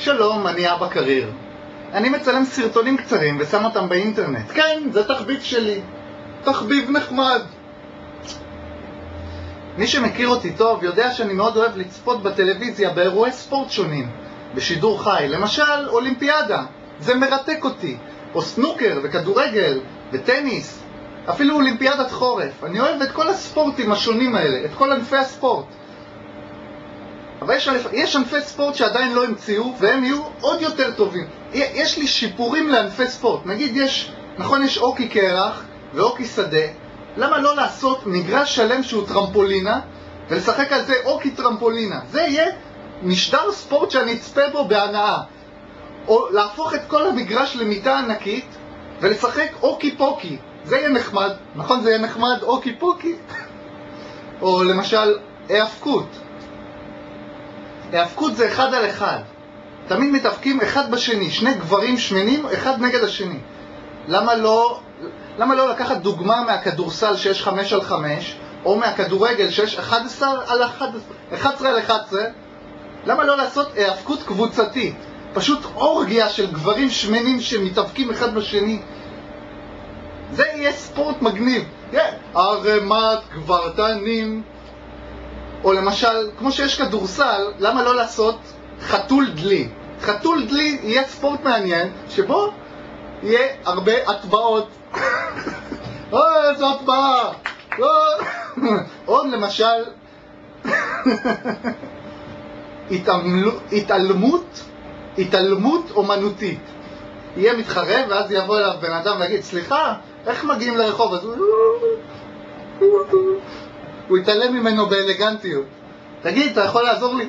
שלום, אני אבא קריר. אני מצלם סרטונים קצרים ושם אותם באינטרנט. כן, זה תחביב שלי. תחביב נחמד. מי שמכיר אותי טוב יודע שאני מאוד אוהב לצפות בטלוויזיה באירועי ספורט שונים, בשידור חי, למשל אולימפיאדה, זה מרתק אותי, או סנוקר וכדורגל וטניס, אפילו אולימפיאדת חורף. אני אוהב את כל הספורטים השונים האלה, את כל ענפי הספורט. אבל יש, יש ענפי ספורט שעדיין לא המציאו, והם יהיו עוד יותר טובים. יש לי שיפורים לענפי ספורט. נגיד יש, נכון יש אוקי קרח ואוקי שדה, למה לא לעשות מגרש שלם שהוא טרמפולינה, ולשחק על זה אוקי טרמפולינה? זה יהיה משדר ספורט שאני אצפה בו בהנאה. או להפוך את כל המגרש למיטה ענקית, ולשחק אוקי פוקי. זה יהיה נחמד, נכון זה יהיה נחמד אוקי פוקי? או למשל, היאבקות. היאבקות זה אחד על אחד. תמיד מתאבקים אחד בשני, שני גברים שמנים, אחד נגד השני. למה לא, למה לא לקחת דוגמה מהכדורסל שיש חמש על חמש, או מהכדורגל שיש 11 על 11, 11 על 11? למה לא לעשות היאבקות קבוצתית? פשוט אורגיה של גברים שמנים שמתאבקים אחד בשני. זה יהיה ספורט מגניב. Yeah. ערמת גברתנים או למשל, כמו שיש כדורסל, למה לא לעשות חתול דלי? חתול דלי יהיה ספורט מעניין, שבו יהיה הרבה הטבעות. אוי, איזו הטבעה! עוד למשל, התעלמות, התעלמות אומנותית. יהיה מתחרה, ואז יבוא אליו בן אדם ויגיד, סליחה, איך מגיעים לרחוב? אז הוא... הוא יתעלם ממנו באלגנטיות. תגיד, אתה יכול לעזור לי?